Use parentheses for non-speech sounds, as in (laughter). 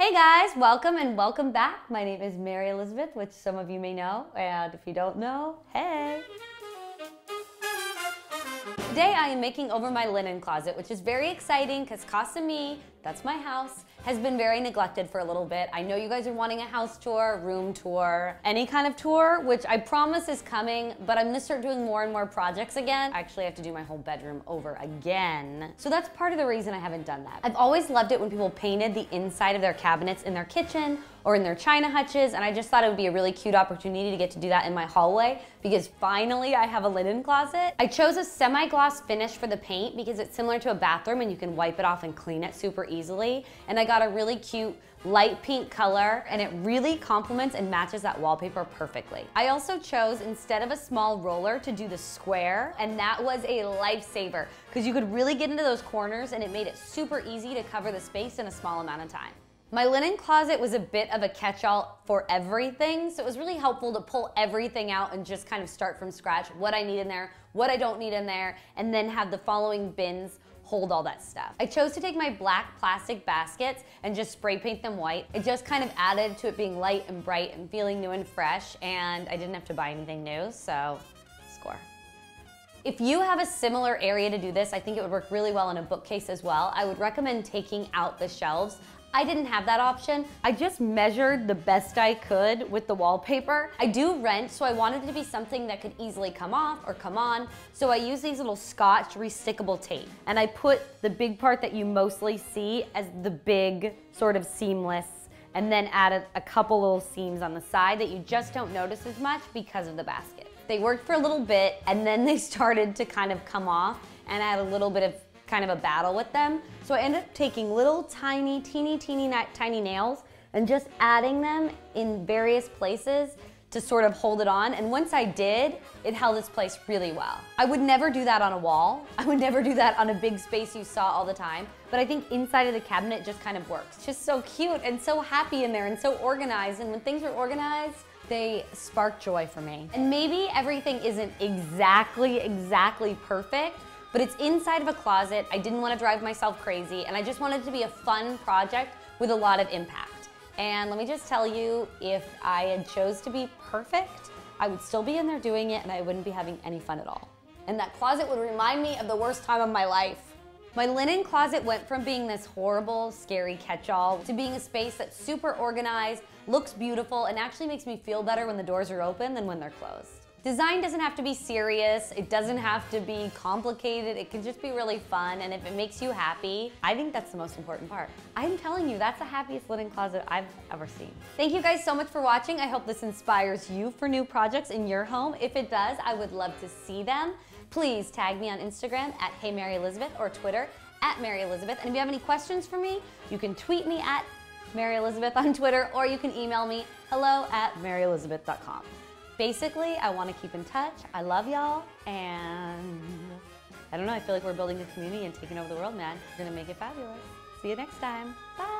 Hey guys, welcome and welcome back. My name is Mary Elizabeth, which some of you may know, and if you don't know, hey. Today I am making over my linen closet, which is very exciting because Casa Mi, that's my house, has been very neglected for a little bit. I know you guys are wanting a house tour, room tour, any kind of tour, which I promise is coming, but I'm gonna start doing more and more projects again. I actually have to do my whole bedroom over again. So that's part of the reason I haven't done that. I've always loved it when people painted the inside of their cabinets in their kitchen or in their china hutches, and I just thought it would be a really cute opportunity to get to do that in my hallway because finally I have a linen closet. I chose a semi-gloss finish for the paint because it's similar to a bathroom and you can wipe it off and clean it super easily. And I got a really cute light pink color and it really complements and matches that wallpaper perfectly. I also chose instead of a small roller to do the square and that was a lifesaver because you could really get into those corners and it made it super easy to cover the space in a small amount of time. My linen closet was a bit of a catch-all for everything, so it was really helpful to pull everything out and just kind of start from scratch, what I need in there, what I don't need in there, and then have the following bins hold all that stuff. I chose to take my black plastic baskets and just spray paint them white. It just kind of added to it being light and bright and feeling new and fresh, and I didn't have to buy anything new, so score. If you have a similar area to do this, I think it would work really well in a bookcase as well. I would recommend taking out the shelves. I didn't have that option. I just measured the best I could with the wallpaper. I do rent, so I wanted it to be something that could easily come off or come on. So I use these little scotch restickable tape. And I put the big part that you mostly see as the big sort of seamless and then added a couple little seams on the side that you just don't notice as much because of the basket. They worked for a little bit and then they (laughs) started to kind of come off and I had a little bit of kind of a battle with them. So I ended up taking little tiny, teeny, teeny, tiny nails and just adding them in various places to sort of hold it on. And once I did, it held its place really well. I would never do that on a wall. (laughs) I would never do that on a big space you saw all the time. But I think inside of the cabinet just kind of works. It's just so cute and so happy in there and so organized. And when things are organized, they spark joy for me. And maybe everything isn't exactly, exactly perfect, but it's inside of a closet. I didn't want to drive myself crazy, and I just wanted to be a fun project with a lot of impact. And let me just tell you, if I had chose to be perfect, I would still be in there doing it and I wouldn't be having any fun at all. And that closet would remind me of the worst time of my life. My linen closet went from being this horrible, scary catch-all to being a space that's super organized, looks beautiful, and actually makes me feel better when the doors are open than when they're closed. Design doesn't have to be serious, it doesn't have to be complicated, it can just be really fun, and if it makes you happy, I think that's the most important part. I'm telling you, that's the happiest linen closet I've ever seen. Thank you guys so much for watching. I hope this inspires you for new projects in your home. If it does, I would love to see them. Please tag me on Instagram at Hey Mary Elizabeth or Twitter at Mary Elizabeth. And if you have any questions for me, you can tweet me at Mary Elizabeth on Twitter or you can email me hello at maryelizabeth.com. Basically, I want to keep in touch. I love y'all, and I don't know, I feel like we're building a community and taking over the world, man. We're going to make it fabulous. See you next time. Bye.